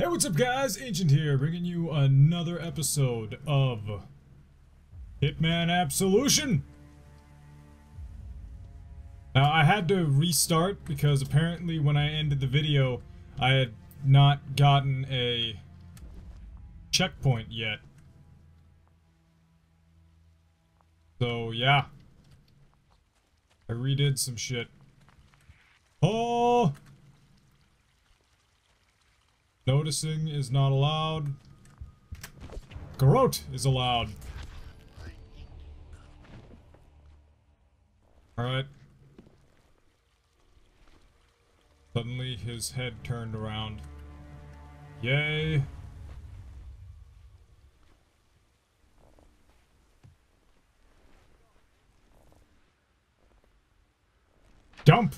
Hey, what's up guys? Ancient here, bringing you another episode of Hitman Absolution! Now, I had to restart because apparently when I ended the video, I had not gotten a checkpoint yet. So, yeah. I redid some shit. Oh! Noticing is not allowed. Garrote is allowed. Alright. Suddenly his head turned around. Yay! Dump!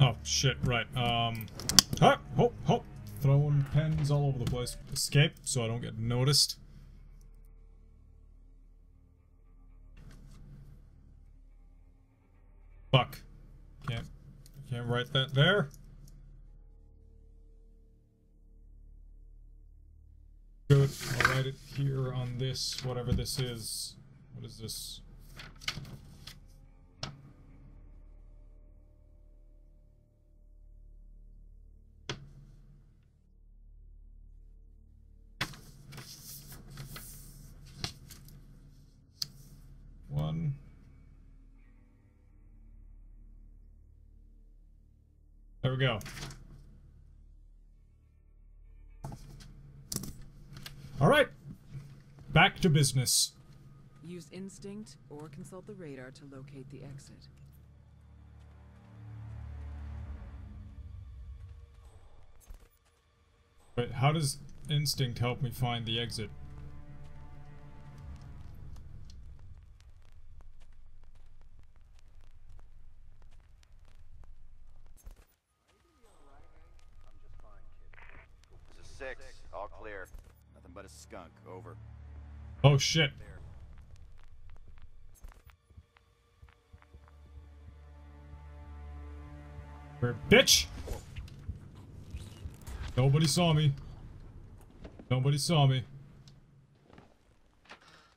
Oh, shit, right. Um, ah, oh, oh, throwing pens all over the place. Escape, so I don't get noticed. Fuck. Can't, can't write that there. Good, I'll write it here on this, whatever this is. What is this? There we go. All right. Back to business. Use instinct or consult the radar to locate the exit. Wait, how does instinct help me find the exit? This is six. All clear. Nothing but a skunk. Over. Oh shit. Where, bitch! Nobody saw me. Nobody saw me.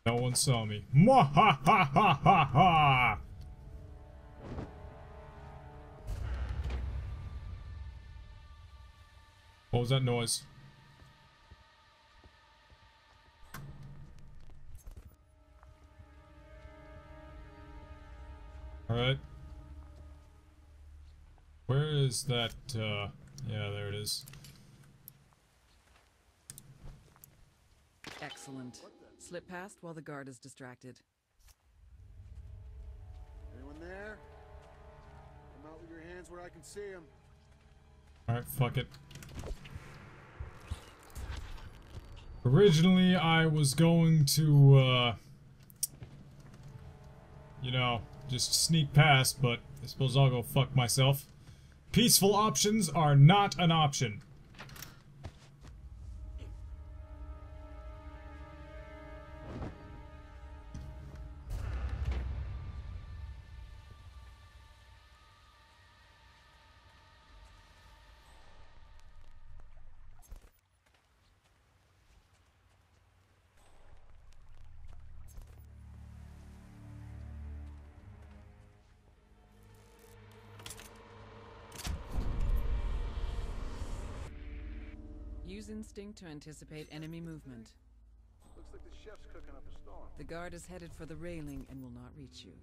No one saw me. Mwah ha ha ha ha ha! What was that noise? Where is that, uh... Yeah, there it is. Excellent. Slip past while the guard is distracted. Anyone there? Come out with your hands where I can see them. Alright, fuck it. Originally, I was going to, uh... You know, just sneak past, but I suppose I'll go fuck myself. Peaceful options are not an option. Use instinct to anticipate enemy movement. Looks like the chef's cooking up a storm. The guard is headed for the railing and will not reach you.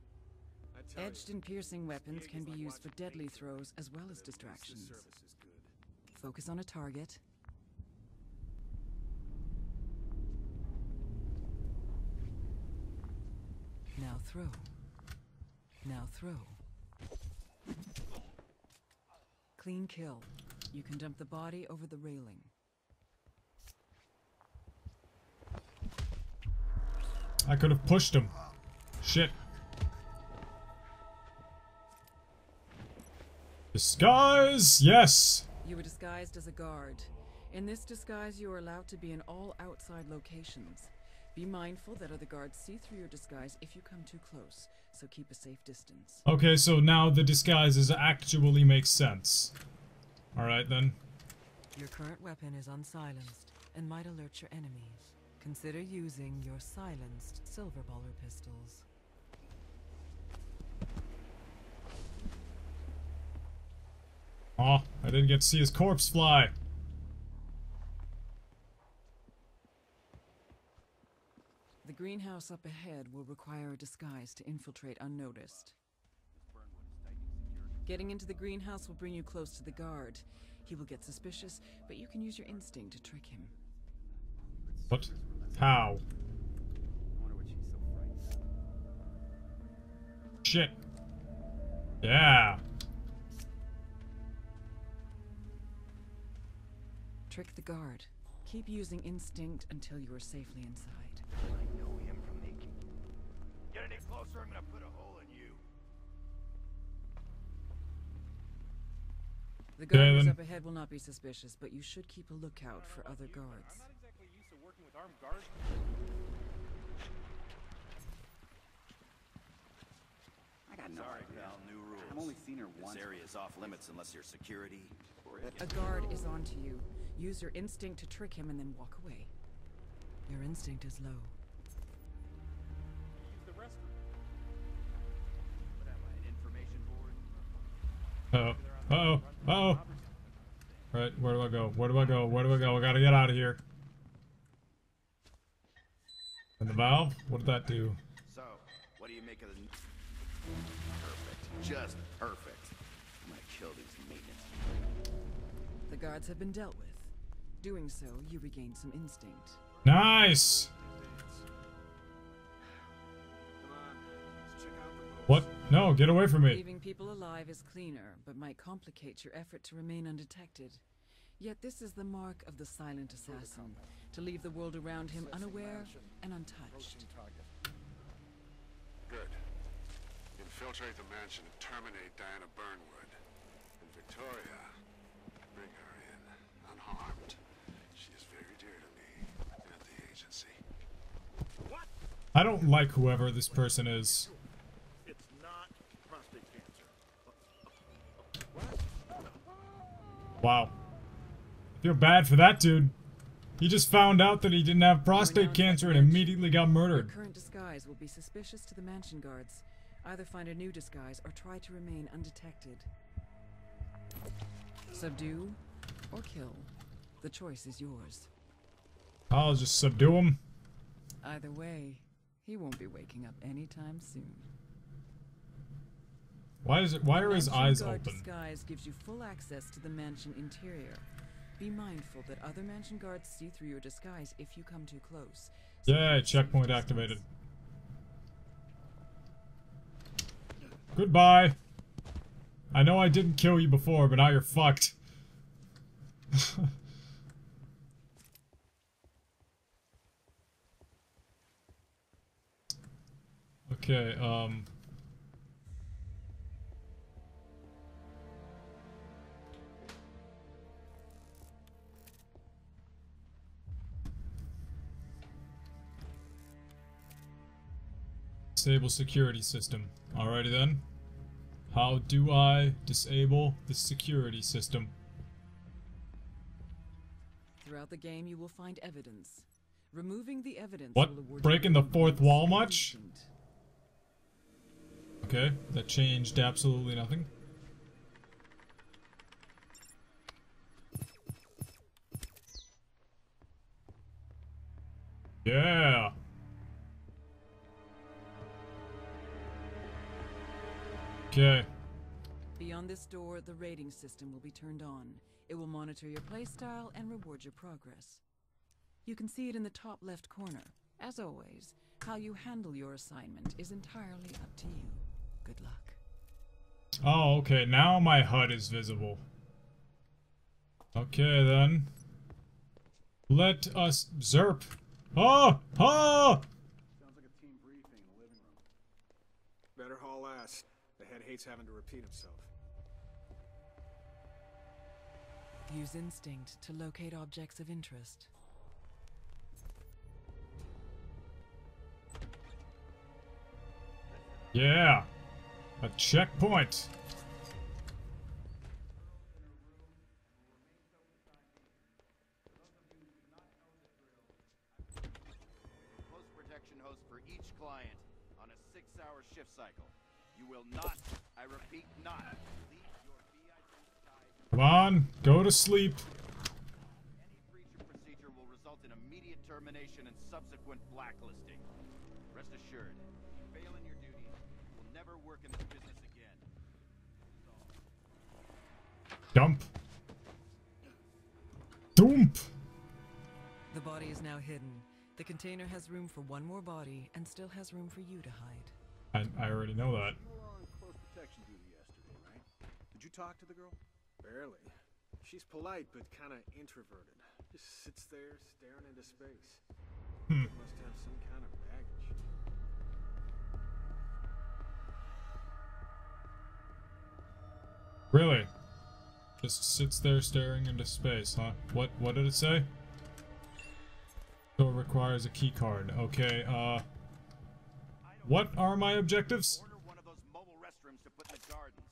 Edged and piercing weapons can be used for deadly throws as well as distractions. service is good. Focus on a target. Now throw. Now throw. Clean kill. You can dump the body over the railing. I could have pushed him. Shit. Disguise! Yes! You were disguised as a guard. In this disguise, you are allowed to be in all outside locations. Be mindful that other guards see through your disguise if you come too close, so keep a safe distance. Okay, so now the disguises actually make sense. Alright then. Your current weapon is unsilenced and might alert your enemies. Consider using your silenced silver baller pistols. Oh, I didn't get to see his corpse fly. The greenhouse up ahead will require a disguise to infiltrate unnoticed. Getting into the greenhouse will bring you close to the guard. He will get suspicious, but you can use your instinct to trick him. What? How? I wonder what she's so frightened of. Shit. Yeah. Trick the guard. Keep using instinct until you are safely inside. I know him from the... Get any closer, I'm gonna put a hole in you. The guard who's up ahead will not be suspicious, but you should keep a lookout for other guards. I'm not exactly used to working with armed guards. I got no idea. Val, new rules. I've only seen her This once. area is off limits unless you're security or A guard is onto you. Use your instinct to trick him and then walk away. Your instinct is low. Use the restroom. What am I, an information board? Uh oh. Uh oh. Uh oh. Right, where do I go? Where do I go? Where do I go? I gotta get out of here. And the valve? What did that do? So, what do you make of the... Perfect. Just perfect. I'm gonna kill these maintenance. The guards have been dealt with. Doing so, you regain some instinct. Nice! Come on, let's check out the boat. What? No, get away from me. Leaving people alive is cleaner, but might complicate your effort to remain undetected. Yet this is the mark of the silent assassin, to leave the world around him unaware and untouched. Good. Infiltrate the mansion and terminate Diana Burnwood. And Victoria, bring her in, unharmed. She is very dear to me and the agency. What? I don't like whoever this person is. It's not prostate cancer. Wow. Feel bad for that dude. He just found out that he didn't have prostate cancer and immediately got Your murdered. current disguise will be suspicious to the mansion guards. Either find a new disguise or try to remain undetected. Subdue or kill. The choice is yours. I'll just subdue him. Either way, he won't be waking up anytime soon. Why is it? Why are his eyes open? disguise gives you full access to the mansion interior. Be mindful that other mansion guards see through your disguise if you come too close. Yeah, checkpoint activated. Goodbye. I know I didn't kill you before, but now you're fucked. okay, um... Disable security system. Alrighty then. How do I disable the security system? Throughout the game, you will find evidence. Removing the evidence What? Breaking the fourth wall much? Okay, that changed absolutely nothing. Yeah. Okay. Beyond this door, the rating system will be turned on. It will monitor your playstyle and reward your progress. You can see it in the top left corner. As always, how you handle your assignment is entirely up to you. Good luck. Oh, okay. Now my HUD is visible. Okay, then. Let us zerp. Oh! Oh! hates having to repeat himself. Use instinct to locate objects of interest. Yeah! A checkpoint! host for each client on a six-hour shift cycle. You will not Come on, go to sleep. Any breach of procedure will result in immediate termination and subsequent blacklisting. Rest assured, you fail in your duties, you will never work in this business again. Dump. Dump. The body is now hidden. The container has room for one more body and still has room for you to hide. I, I already know that. Talk to the girl? Barely. She's polite, but kind of introverted. Just sits there staring into space. Hmm. Must have some kind of baggage. Really? Just sits there staring into space, huh? What what did it say? Door requires a key card. Okay, uh What are my objectives? Order one of those mobile restrooms to put in the gardens.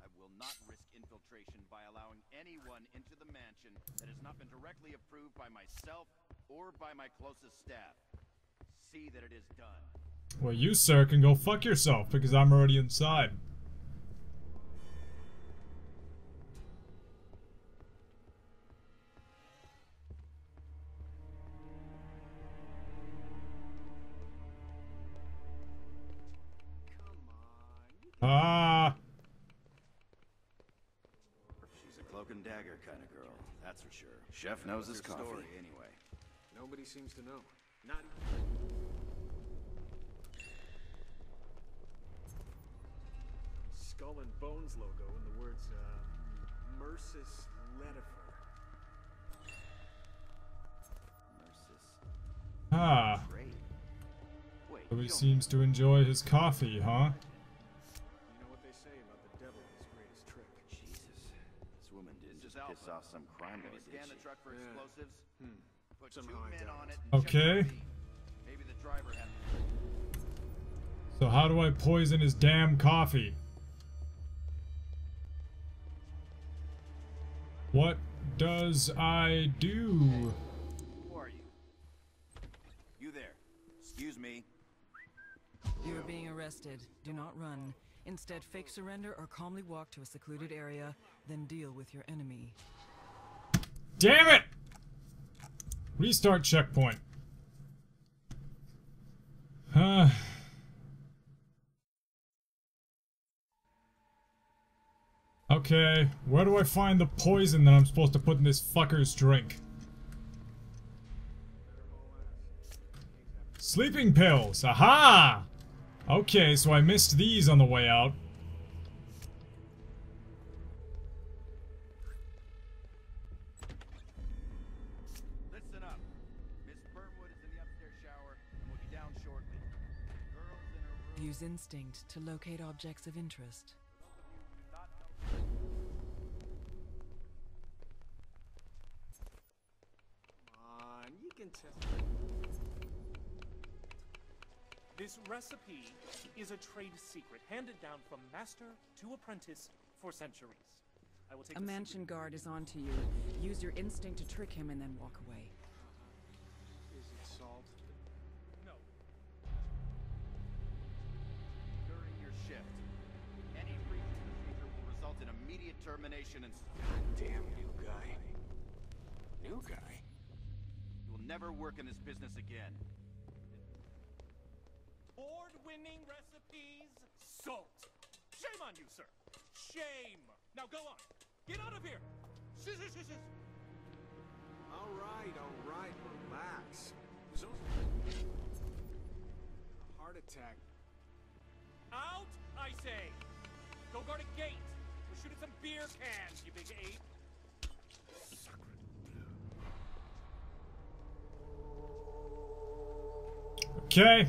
I will not risk infiltration by allowing anyone into the mansion that has not been directly approved by myself or by my closest staff. See that it is done. Well, you, sir, can go fuck yourself because I'm already inside. Dagger kind of girl, that's for sure. Chef knows his coffee story? anyway. Nobody seems to know. Not Skull and Bones logo and the words, uh, Mercis Letifer. Narcissus. ah. Great. Wait, he seems to enjoy his coffee, huh? Okay. the speed. Maybe the driver had So how do I poison his damn coffee? What does I do? Who are you? You there. Excuse me. You are being arrested. Do not run. Instead, fake surrender or calmly walk to a secluded area, then deal with your enemy. Damn it! Restart checkpoint. Huh. Okay, where do I find the poison that I'm supposed to put in this fucker's drink? Sleeping pills! Aha! Okay, so I missed these on the way out. Use instinct to locate objects of interest. Come on, you can tell. This recipe is a trade secret handed down from master to apprentice for centuries. I will take A the mansion guard is on to you. Use your instinct to trick him and then walk away. And Damn new guy. New guy? you will never work in this business again. Award-winning recipes, salt. Shame on you, sir. Shame. Now go on. Get out of here. Shh, shh, shh. All right, all right, relax. There's only a heart attack. Out, I say. Go guard a gate. We're shooting some beer cans, you big ape. Okay.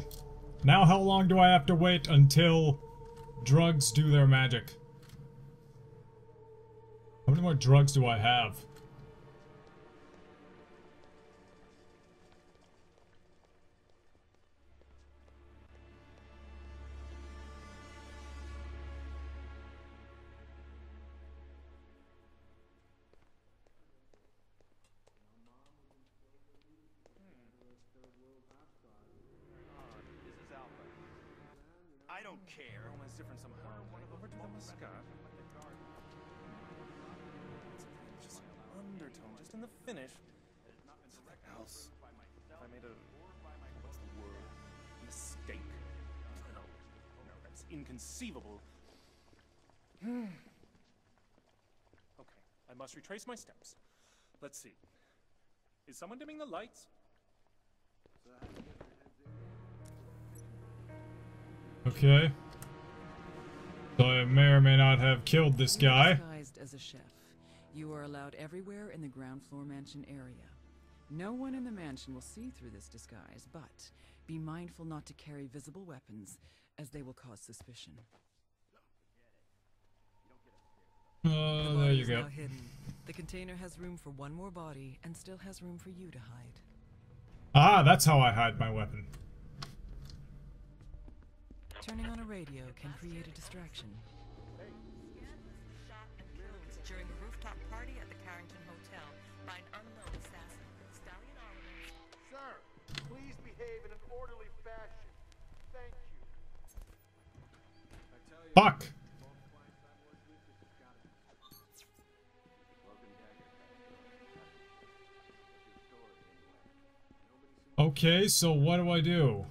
Now how long do I have to wait until drugs do their magic? How many more drugs do I have? Don't care. Is different somehow. One of the Scott. It's just an undertone, just in the finish. Something else. If I made a what's the word? Mistake. No, no, that's inconceivable. okay, I must retrace my steps. Let's see. Is someone dimming the lights? Okay. So I may or may not have killed this guy. Disguised as a chef, you are allowed everywhere in the ground floor mansion area. No one in the mansion will see through this disguise, but be mindful not to carry visible weapons, as they will cause suspicion. Oh, there you go. The container has room for one more body, and still has room for you to hide. Ah, that's how I hide my weapon. Turning on a radio can create a distraction. shot and killed during a rooftop party at the Carrington Hotel by an unknown assassin. Stallion Oliver. Sir, please behave in an orderly fashion. Thank you. Fuck! Okay, so what do I do?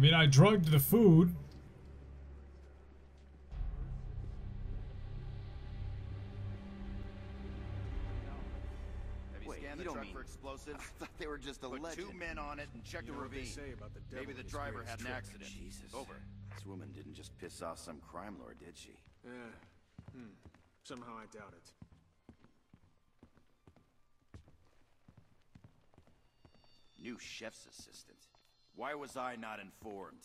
Mean, I drugged the food. Have you scanned the truck for explosives? I thought they were just a Put legend. two men on it and check You the know what ravine. say about the Maybe the driver had an trick. accident. Jesus. Over. This woman didn't just piss off some crime lord, did she? Yeah. Hmm. Somehow I doubt it. New chef's assistant. Why was I not informed?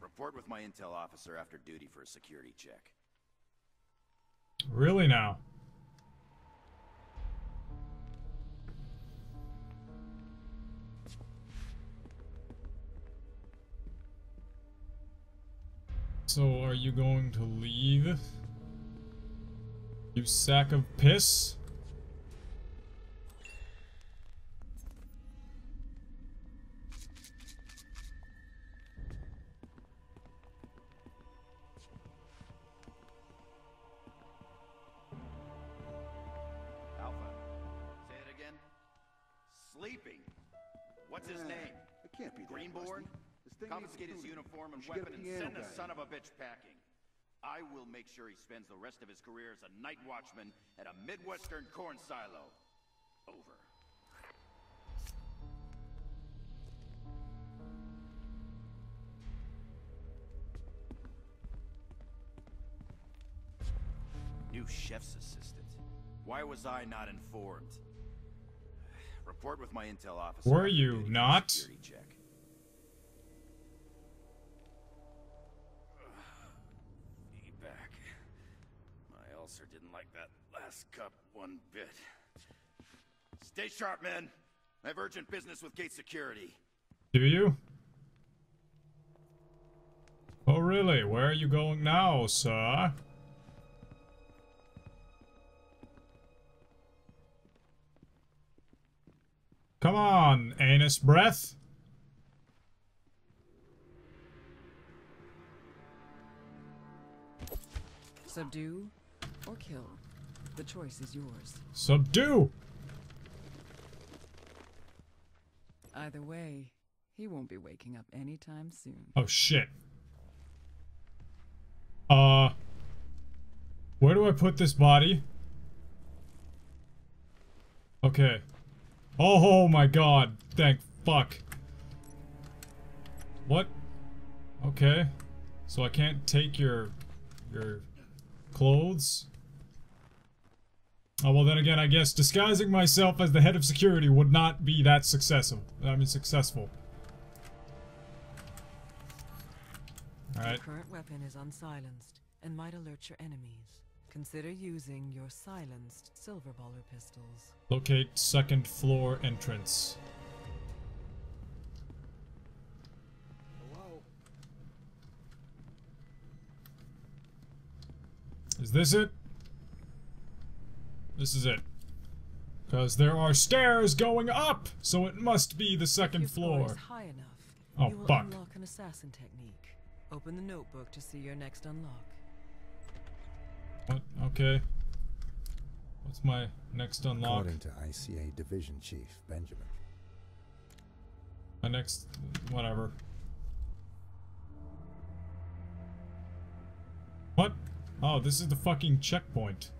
Report with my intel officer after duty for a security check. Really now? So are you going to leave? You sack of piss? Needs his tuning. uniform and We should get a weapon and send the son of a bitch packing. I will make sure he spends the rest of his career as a night watchman at a Midwestern corn silo. Over. New chef's assistant. Why was I not informed? Report with my intel officer. Were you duty for a not? That last cup one bit. Stay sharp, men. I have urgent business with gate security. Do you? Oh really? Where are you going now, sir? Come on, anus breath. Subdue or kill. The choice is yours. Subdue! Either way, he won't be waking up anytime soon. Oh shit. Uh. Where do I put this body? Okay. Oh my god. Thank fuck. What? Okay. So I can't take your your clothes? Oh well then again I guess disguising myself as the head of security would not be that successful. I mean successful. Alright. Your current weapon is unsilenced and might alert your enemies. Consider using your silenced Silverballer pistols. Locate second floor entrance. Hello? Is this it? This is it. Because there are stairs going up, so it must be the second floor floor. is high enough, Oh, you will fuck. unlock an assassin technique. Open the notebook to see your next unlock. What? Okay. What's my next unlock? According to ICA Division Chief Benjamin. My next... whatever. What? Oh, this is the fucking checkpoint.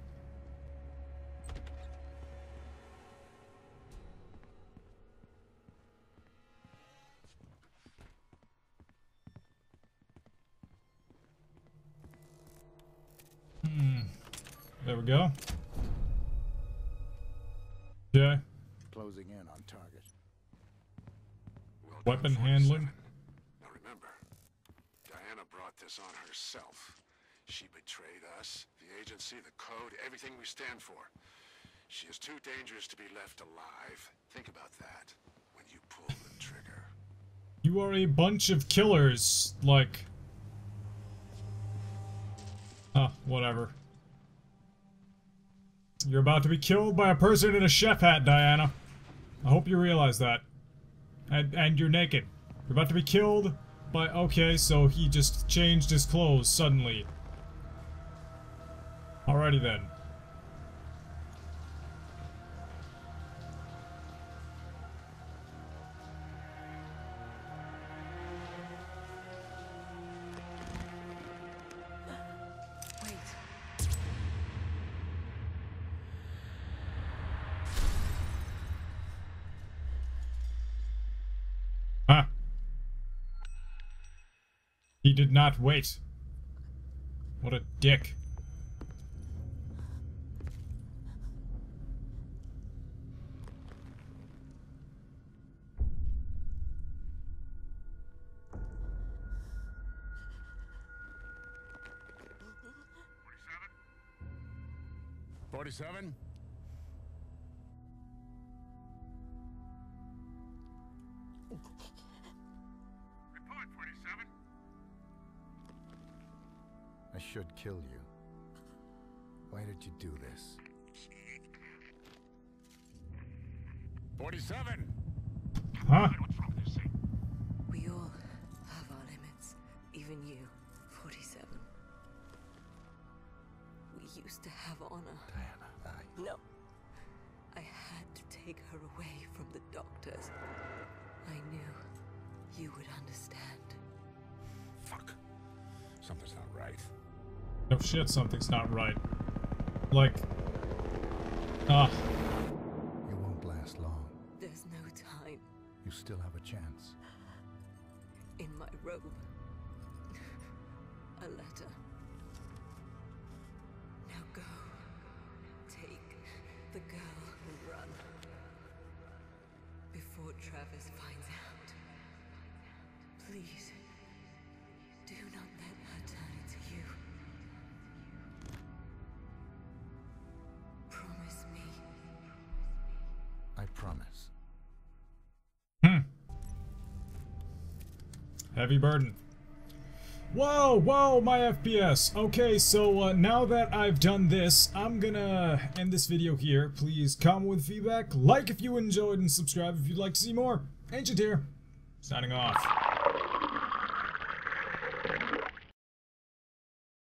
Hmm. There we go. Okay. Closing in on target. Well Weapon handling. Now remember, Diana brought this on herself. She betrayed us, the agency, the code, everything we stand for. She is too dangerous to be left alive. Think about that when you pull the trigger. You are a bunch of killers, like... Ah, whatever. You're about to be killed by a person in a chef hat, Diana. I hope you realize that. And, and you're naked. You're about to be killed by... Okay, so he just changed his clothes suddenly. Alrighty then. Did not wait. What a dick. Forty-seven. Kill you. Why did you do this? Forty-seven. Huh? We all have our limits, even you, 47. We used to have honor. Diana, I... No. I had to take her away from the doctors. I knew you would understand. Fuck. Something's not right. No shit, something's not right. Like... Ah. You won't last long. There's no time You still have a chance. in my robe. A letter. Now go. Take the girl and run. Before Travis finds out. Please. Heavy burden. Whoa, whoa, my FPS. Okay, so uh, now that I've done this, I'm gonna end this video here. Please comment with feedback, like if you enjoyed, and subscribe if you'd like to see more. Ancient here, signing off.